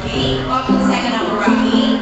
Rocky. Welcome to the second Upper. Rocky.